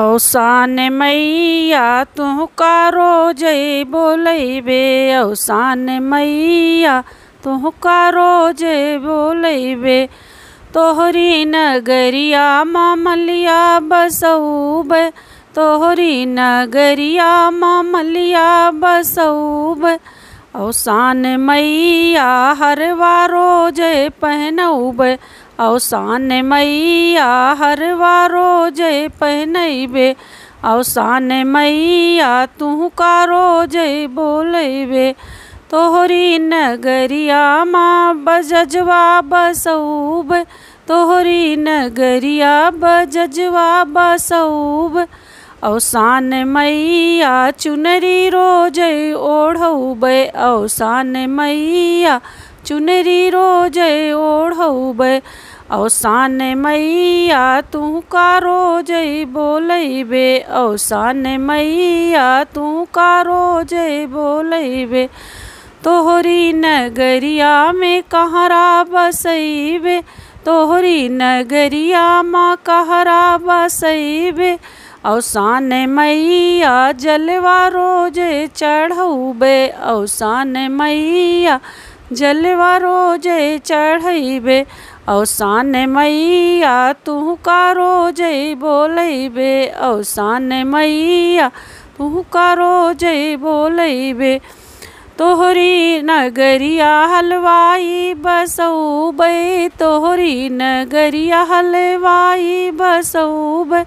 औसान मैया तू कारो जय बोलैबे। औसान मैया तू कारो जय बोलैबे। तोहरी नगरिया मामलिया बसऊब तोहरी नगरिया मामलिया बसौब। औसान मैया, हर वारो जय पहनौब। औसान मैया हर वारो जय पहनैबे औसान मैया तू कारो जय बोलैबे तोहरी नगरिया माँ बजजवा बसौब तोहरी नगरिया बजजवा बसौब औसान मैया चुनरी रोज ओढ़ौब औसान मैया चुनरी रोज ओढ़ौब औसान मैया तू का रोज बोलैबे औसान मैया तू का रोज बोलैबे, तोहरी नगरिया में कहरा बसैबे, तोहरी नगरिया माँ कहरा बसैबे औसान मैया जलवा रोज चढ़ौबे औसान मैया जलवा रोज चढ़ैबे औसान मैया तू का रोज बोलैबे औसान मैया तू का रोज बोलैबे तोहरी नगरिया हलवाई बसौबे, तोहरी नगरिया हलवाई बसौबे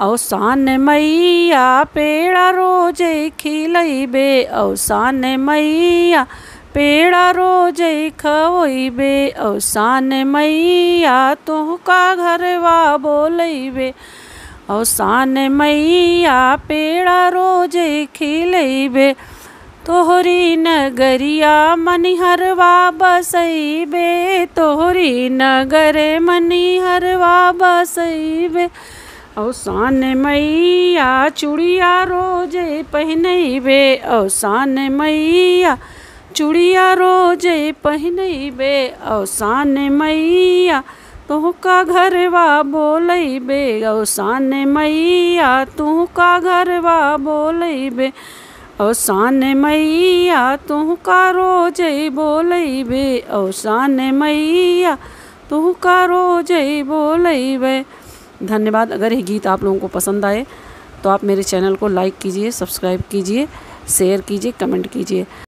औसान मैया पेड़ा रोज खिलैबे औसान मैया पेड़ा रोज खवैबे औसान मैया तुहका घरवा बोलैबे औसान मैया पेड़ा रोज खिलैबे तोहरी नगरिया मनिहरवा बसैबे तोहरी नगर मनिहरवा बसैबे औसान मैया चूड़िया रोज पहनैबे औसान मैया चूड़िया रोज पहनैबे औसान मैया, तुहका घरवा बोलैबे अवसान मैया, तुहका घरवा बोलैबे औसान मैया, तुहका रोज बोलैबे औसान मैया, तुहका रोज बोलैबे धन्यवाद, अगर ये गीत आप लोगों को पसंद आए तो आप मेरे चैनल को लाइक कीजिए, सब्सक्राइब कीजिए, शेयर कीजिए, कमेंट कीजिए।